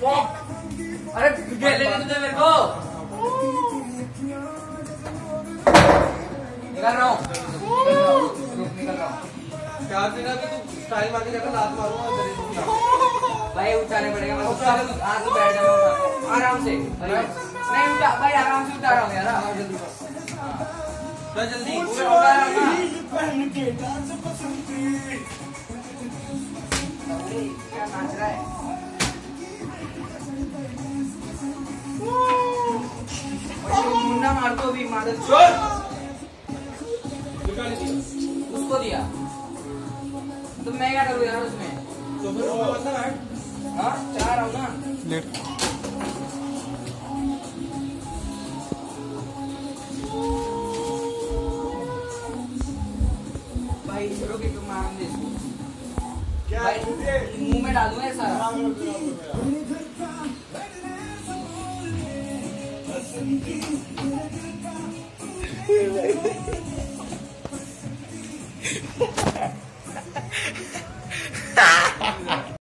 अरे गेले तुझे मेरे को निकल रहा हूँ निकल रहा हूँ कि तू स्टाइल मार के जाकर लात मारूँगा भाई उठाने पड़ेगा मैं उठा हाँ। तो बैठ हूँ आराम से नहीं उठा भाई आराम से उठा रहा हूँ। यार हाँ, जल्दी चल जल्दी पूरा उठा रहा हूँ ना क्या नाच रहा है? मुन्ना मार दो अभी मार दो उसको दिया तो मैं क्या करूँ यार उसमें तो फिर वो बैठ हाँ चला रहा ना भाई रुक तुम मार दे क्या मुँह में डालूँगा ऐसा? सारा